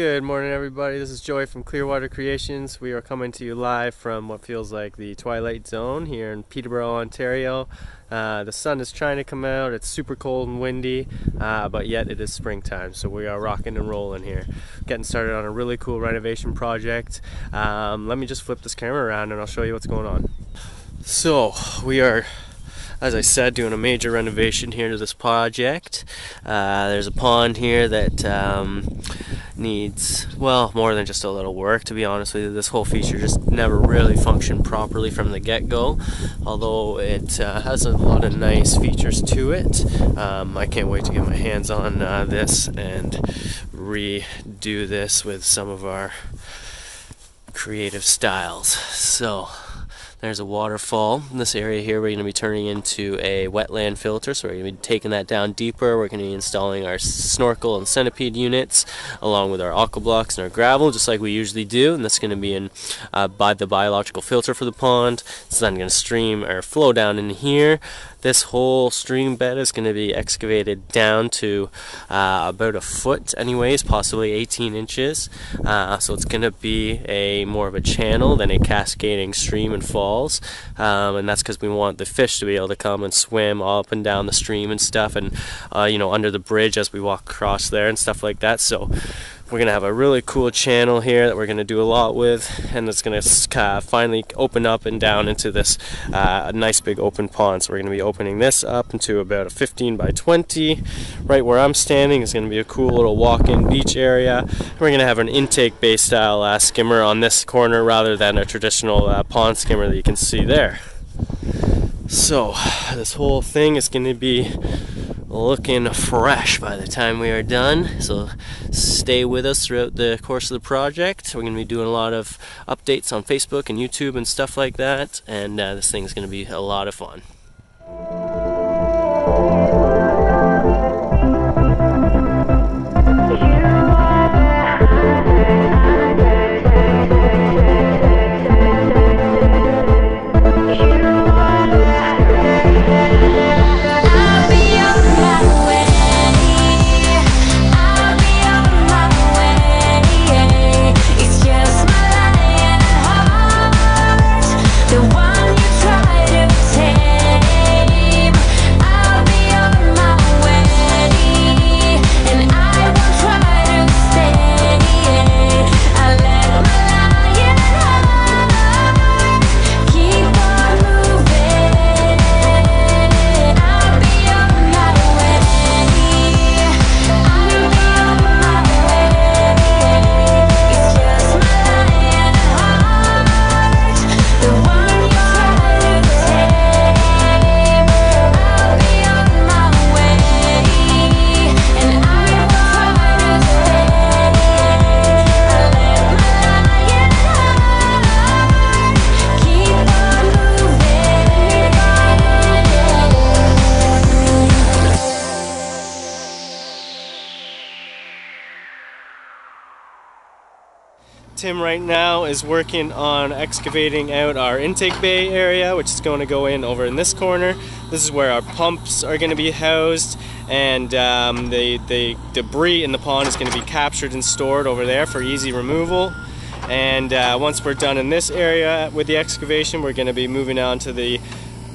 Good morning, everybody. This is Joey from Clearwater Creations. We are coming to you live from what feels like the Twilight Zone here in Peterborough, Ontario. Uh, the sun is trying to come out. It's super cold and windy, uh, but yet it is springtime, so we are rocking and rolling here. Getting started on a really cool renovation project. Um, let me just flip this camera around and I'll show you what's going on. So, we are as I said, doing a major renovation here to this project. Uh, there's a pond here that um, needs, well, more than just a little work, to be honest with you. This whole feature just never really functioned properly from the get-go, although it uh, has a lot of nice features to it. Um, I can't wait to get my hands on uh, this and redo this with some of our creative styles. So, there's a waterfall. In this area here, we're going to be turning into a wetland filter, so we're going to be taking that down deeper. We're going to be installing our snorkel and centipede units, along with our AquaBlox and our gravel, just like we usually do. And that's going to be in uh, by the biological filter for the pond. It's then going to stream or flow down in here. This whole stream bed is going to be excavated down to uh, about a foot, anyways, possibly 18 inches. Uh, so it's going to be a more of a channel than a cascading stream and falls, um, and that's because we want the fish to be able to come and swim up and down the stream and stuff, and uh, you know under the bridge as we walk across there and stuff like that. So we're going to have a really cool channel here that we're going to do a lot with and it's going to uh, finally open up and down into this uh, nice big open pond. So we're going to be opening this up into about a 15 by 20 right where I'm standing is going to be a cool little walk-in beach area. We're going to have an intake bay style uh, skimmer on this corner rather than a traditional uh, pond skimmer that you can see there. So this whole thing is going to be looking fresh by the time we are done. So stay with us throughout the course of the project. We're going to be doing a lot of updates on Facebook and YouTube and stuff like that. And uh, this thing is going to be a lot of fun. Tim right now is working on excavating out our intake bay area, which is going to go in over in this corner. This is where our pumps are going to be housed, and um, the, the debris in the pond is going to be captured and stored over there for easy removal. And uh, once we're done in this area with the excavation, we're going to be moving on to the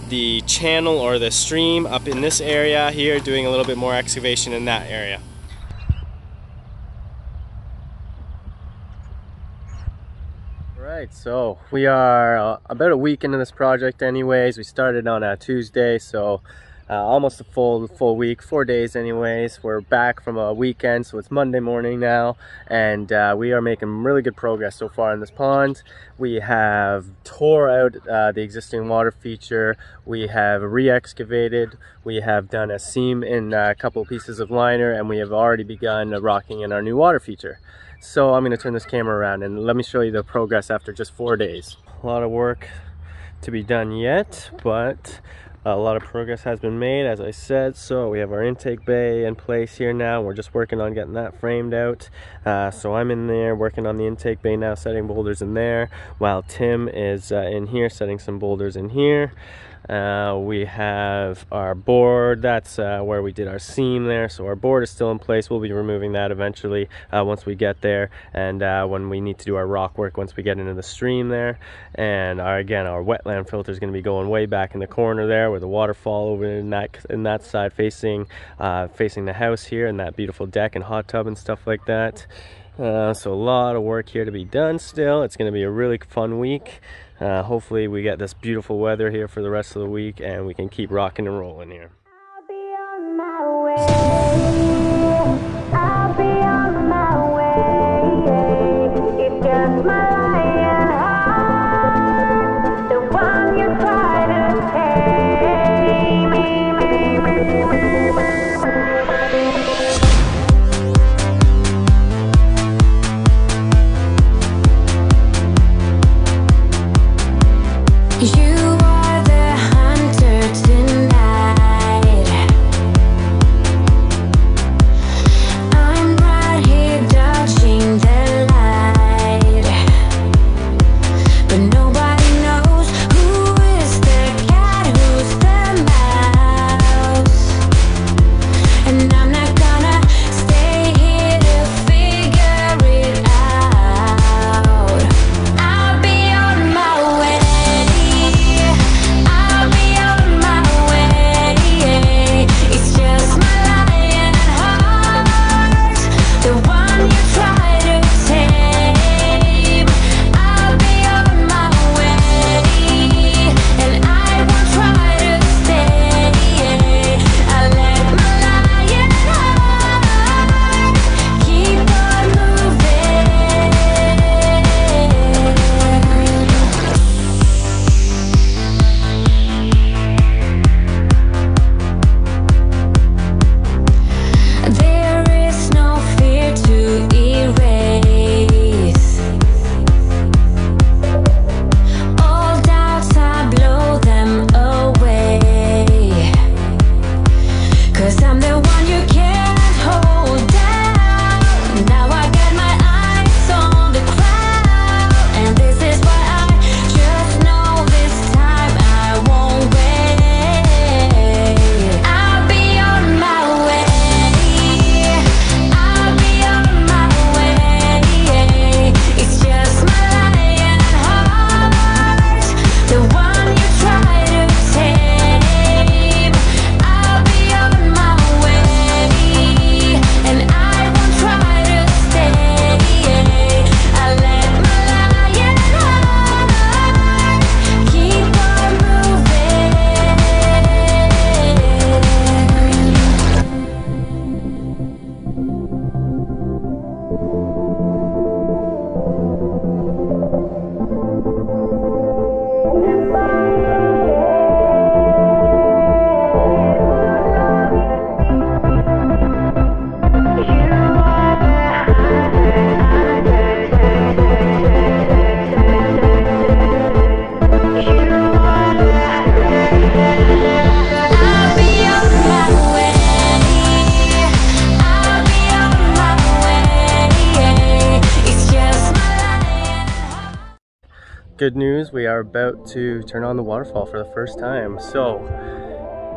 the channel or the stream up in this area here, doing a little bit more excavation in that area. So we are uh, about a week into this project anyways. We started on a Tuesday, so uh, almost a full full week, four days anyways. We're back from a weekend, so it's Monday morning now, and uh, we are making really good progress so far in this pond. We have tore out uh, the existing water feature, we have re-excavated, we have done a seam in a couple pieces of liner, and we have already begun rocking in our new water feature. So I'm gonna turn this camera around and let me show you the progress after just four days. A lot of work to be done yet, but a lot of progress has been made, as I said. So we have our intake bay in place here now. We're just working on getting that framed out. Uh, so I'm in there working on the intake bay now, setting boulders in there, while Tim is uh, in here setting some boulders in here. Uh, we have our board. That's uh, where we did our seam there. So our board is still in place. We'll be removing that eventually uh, once we get there, and uh, when we need to do our rock work once we get into the stream there. And our, again, our wetland filter is going to be going way back in the corner there, with the waterfall over in that in that side, facing uh, facing the house here, and that beautiful deck and hot tub and stuff like that. So a lot of work here to be done still. It's going to be a really fun week. Uh, hopefully we get this beautiful weather here for the rest of the week and we can keep rocking and rolling here. Good news. We are about to turn on the waterfall for the first time. So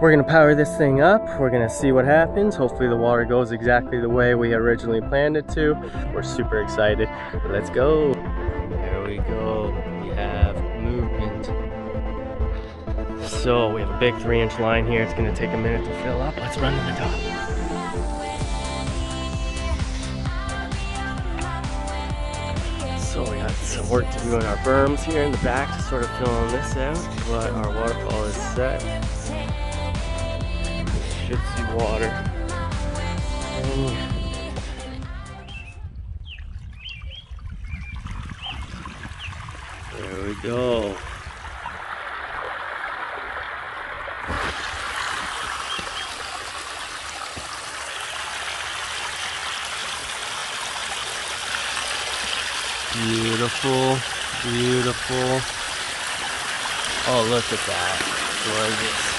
we're gonna power this thing up. We're gonna see what happens. Hopefully the water goes exactly the way we originally planned it to. We're super excited. Let's go. There we go. We have movement. So we have a big three inch line here. It's gonna take a minute to fill up. Let's run to the top. Some work to do on our berms here in the back to sort of filling this out, but our waterfall is set. Should see water. And there we go. Beautiful, beautiful. Oh, look at that. Gorgeous.